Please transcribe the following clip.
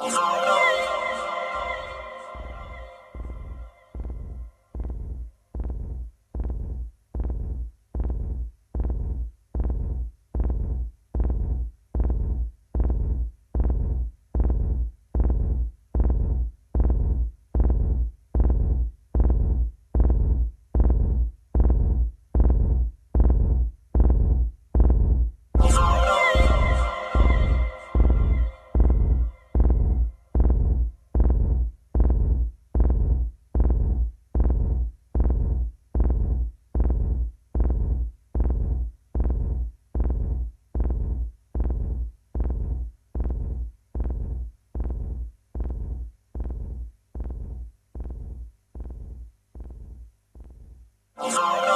Música Oh,